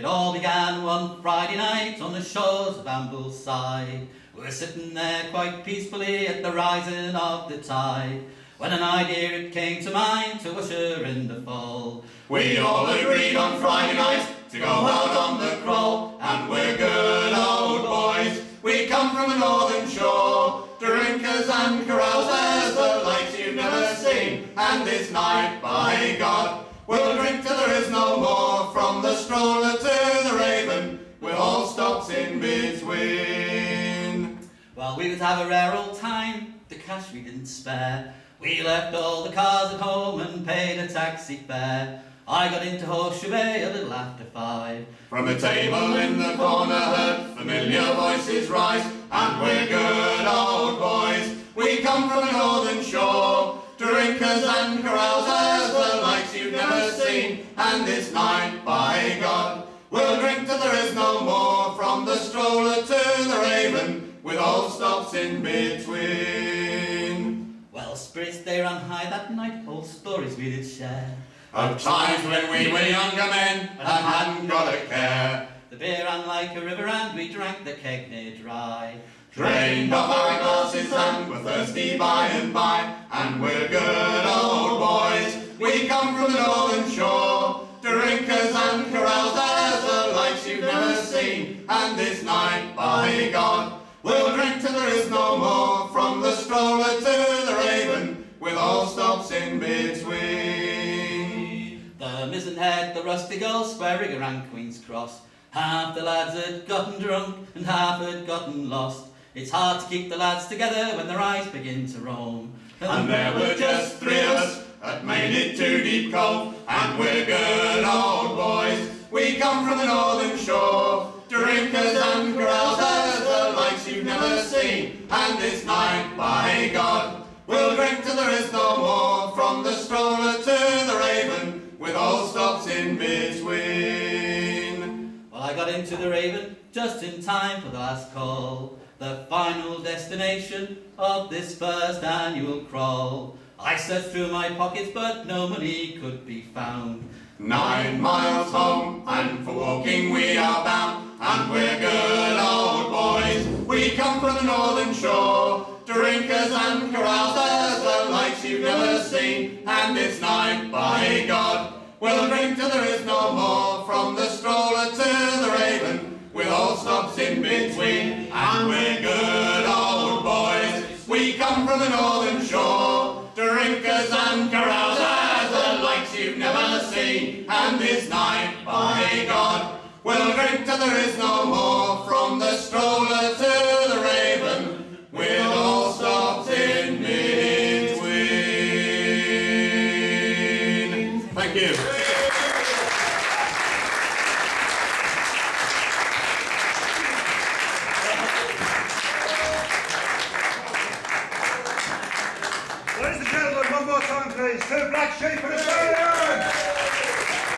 It all began one Friday night on the shores of Ambleside. We were sitting there quite peacefully at the rising of the tide. When an idea it came to mind to usher in the fall. We all agreed on Friday night to go out on the crawl, and we're good old boys. We come from the northern shore, drinkers and carousers, the likes you've never seen. And this night, by God, we'll drink till there is no more. From the Troller Well, we would have a rare old time, the cash we didn't spare. We left all the cars at home and paid a taxi fare. I got into Horseshoe Bay a little after five. From a table in the corner heard familiar voices rise, and we're good old boys. We come from the northern shore, drinkers and carousers, the likes you've never seen. And this night, by God, we'll drink till there is no more. From the Troller all stops in between. Well, spirits they ran high that night, old stories we did share. Of times when we were younger men and hadn't got a care. The beer ran like a river and we drank the keg near dry. Drained off our glasses and were thirsty by and by, and we're good old boys. We come from the northern shore, drinkers and carousers, the likes you've never seen. And this night, by God, head, the rusty gull, Swearing around Queen's Cross. Half the lads had gotten drunk and half had gotten lost. It's hard to keep the lads together when their eyes begin to roam. And there were just three of us that made it to Deep Cove, and we're good old boys. We come from the northern shore, drinkers and carousers, the likes you've never seen. And this night, by God, into the Raven just in time for the last call, the final destination of this first annual crawl. I searched through my pockets, but no money could be found. Nine miles home, and for walking we are bound, and we're good old boys. We come from the northern shore, drinkers and carousers, the likes you've never seen. And this night, by God, we'll drink till there likes seen. And this night, by God, we'll drink till there is no more. From the Troller to the raven, we'll all stops in between. Thank you. praise. Two black sheep of the stadium.